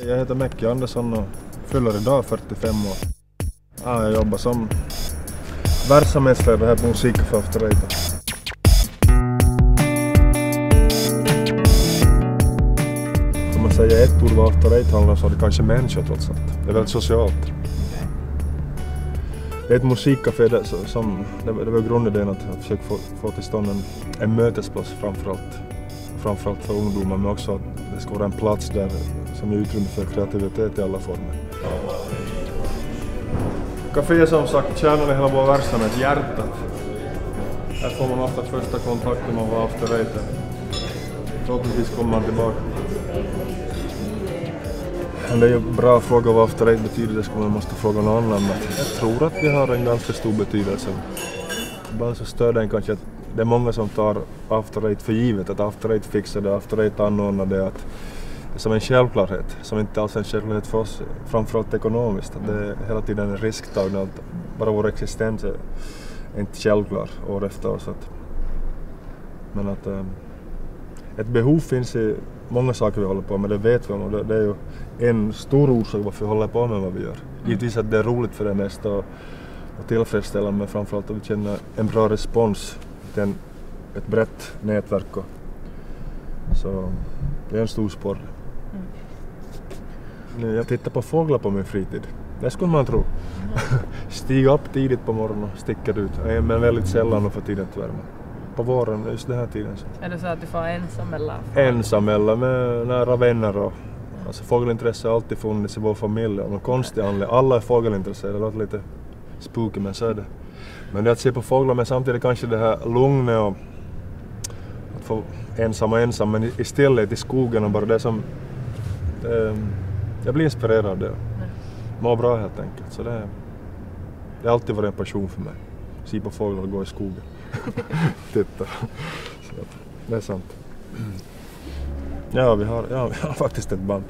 Jag heter Mäcki Andersson och fyller idag 45 år. Ja, jag jobbar som verksamhetsledare här på Musikcafé After Om man säger ett ord vad After handlar om så är det kanske människor trots allt. Det är väldigt socialt. Det är ett musikcafé där, som, det var grundidén att försöka få, få till stånd en, en mötesplats framförallt. Framförallt för ungdomar men också att ska vara en plats där som ger utrymme för kreativitet i alla former. Café är som sagt kärnan i hela vår verksamhet, hjärtat. Här får man ofta första kontakten med vår after eight. Förhoppningsvis kommer man tillbaka. Men det är ju en bra fråga vad after eight betyder, det skulle man måste fråga någon annan. Men jag tror att vi har en ganska stor betydelse. Bara så stör den kanske att det är många som tar after eight för givet, att after eight fixar det, after eight anordnar det. Att som en självklarhet, som inte alls är en självklarhet för oss, framförallt ekonomiskt. Att det är hela tiden en risktagning, att bara vår existens är inte självklar år efter år. Så att, men att ähm, ett behov finns i många saker vi håller på med, det vet vi om och det, det är ju en stor orsak varför vi håller på med vad vi gör. Givetvis att det är roligt för det mesta och, och tillfredsställande men framförallt att vi känner en bra respons till en, ett brett nätverk. Och, så det är en stor sporre. Mm. Jag tittar på fåglar på min fritid. Det skulle man tro. Mm. Stiga upp tidigt på morgonen och sticker ut. Men väldigt sällan och för tiden tyvärr på våren, just den här tiden. Så. Är det så att du får ensam eller? Ensam eller med nära vänner och alltså fågelintresse har alltid funnits i vår familj av någon konstig anledning. Alla är fågelintresserade, det låter lite spooky men så är det. Men det är att se på fåglar men samtidigt kanske det här lugnet och att få ensam och ensam men i stillhet i skogen och bara det som... Det, jag blir inspirerad av det. Mår bra helt enkelt. Så det, det har alltid varit en passion för mig. Se på fåglar och gå i skogen. Titta. Så det är sant. Ja, vi har, ja, vi har faktiskt ett band.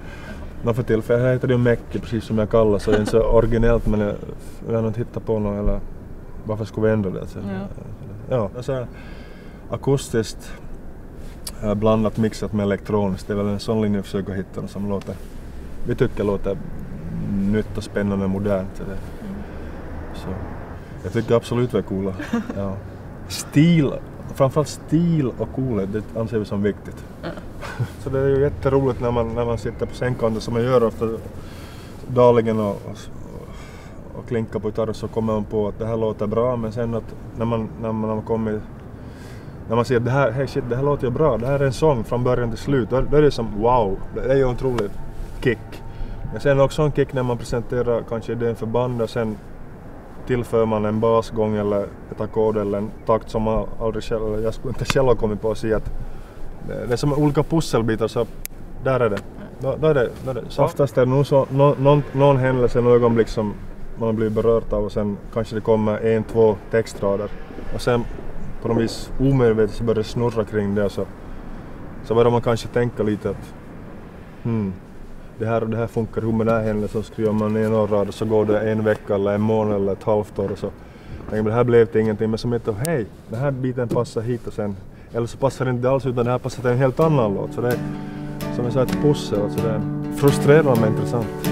Men för tillfället heter det ju Mäcki precis som jag kallar så det är inte så originellt men jag, jag har inte hittat på något eller varför skulle vi ändra det? Så, ja. ja, alltså akustiskt blandat mixat med elektroniskt. Det är väl en sån linje vi försöker hitta som låter, vi tycker låter nytt och spännande och modernt. Så det, så. Jag tycker absolut vi är coola. Ja stil, framförallt stil och coolhet, det anser vi som viktigt. Mm. så det är ju jätteroligt när man, när man sitter på sängkanten som man gör ofta dagligen och, och, och klinkar på gitarr så kommer man på att det här låter bra men sen att när man, när man har kommit när man ser att det här, hey shit, det här låter ju bra, det här är en sång från början till slut, då, då är det som wow, det är ju en otrolig kick. Men sen också en kick när man presenterar kanske idén för band och sen tillför man en basgång eller ett ackord eller en takt som man aldrig själv, jag skulle inte själv ha kommit på att se att det är som olika pusselbitar så där är det. Då, då är det, då är det. Så oftast är det nog så, no, någon, någon händelse, något ögonblick som man har blivit berört av och sen kanske det kommer en, två textrader och sen på något vis omedvetet så börjar det snurra kring det så, så börjar man kanske tänka lite att hmm, det här och det här funkar ihop med den här händelsen så skriver man en rad och så går det en vecka eller en månad eller ett halvt år och så tänker det här blev det ingenting men som inte hej, den här biten passar hit och sen eller så passar det inte alls utan det här passar till en helt annan låt så det är som jag sa ett pussel, alltså det är frustrerande men intressant.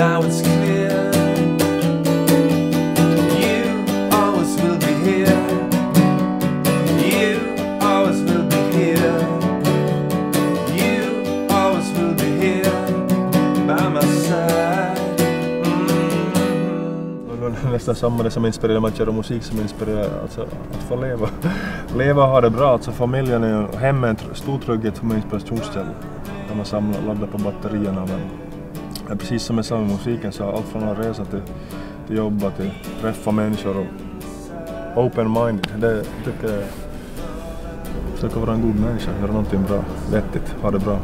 now it's clear You always will be here You always will be here You always will be here By my side mm-hmm. mm. Det var nästan samma det som inspirerar mig att göra musik som inspirerar alltså, att få leva. leva och ha det bra. Alltså familjen är ju hemmet en stor trygghet för min inspirationskälla. När man samlar, laddar på batterierna. Men... Ja, precis som med samemusiken så allt från att resa till, till jobba till träffa människor och open-minded. Det, det tycker jag Försöka vara en god människa, göra någonting bra, vettigt, ha det bra.